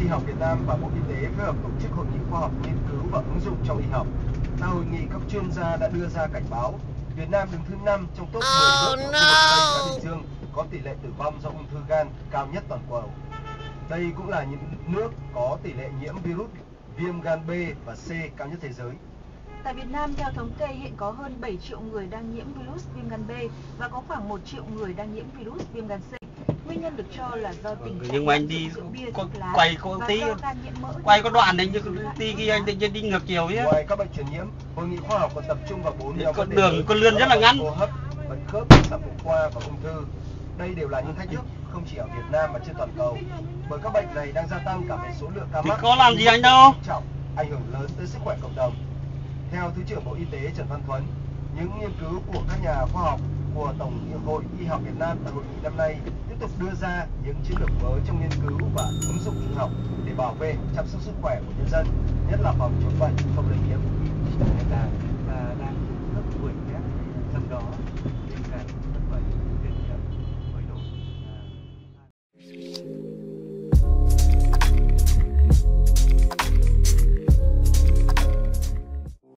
Y học Việt Nam và Bộ Y tế phối hợp tổ chức hội nghị khoa học nghiên cứu và ứng dụng trong y học. Tại hội nghị, các chuyên gia đã đưa ra cảnh báo Việt Nam đứng thứ 5 trong top 10 nước ở khu vực Tây Thái Bình Dương có tỷ lệ tử vong do ung thư gan cao nhất toàn cầu. Đây cũng là những nước có tỷ lệ nhiễm virus viêm gan B và C cao nhất thế giới. Tại Việt Nam, theo thống kê hiện có hơn 7 triệu người đang nhiễm virus viêm gan B và có khoảng 1 triệu người đang nhiễm virus viêm gan C. Nguyên nhân được cho là do tình trạng nhưng mà anh đi bia, có- quay có tí quay có đoạn này như như tí kia anh đi, đi ngược chiều nhé Ngoài các bệnh truyền nhiễm, hội nghị khoa học còn tập trung vào bốn Những nhóm con đường, con lươn rất là ngắn. hô hấp, bệnh khớp, sản phụ khoa và ung thư. Đây đều là những thách thức không chỉ ở Việt Nam mà trên toàn cầu. Bởi các bệnh này đang gia tăng cả về số lượng ca Thì mắc. có làm gì anh đâu. nghiêm trọng, ảnh hưởng lớn tới sức khỏe cộng đồng. Theo Thứ trưởng Bộ Y tế Trần Văn Thuấn, những nghiên cứu của các nhà khoa học của Tổng hội Y học Việt Nam tại hội nghị năm nay tiếp tục đưa ra những chiến lược mới trong nghiên cứu và ứng dụng y học để bảo vệ chăm sóc sức khỏe của nhân dân, nhất là phòng chống bệnh không lây nhiễm.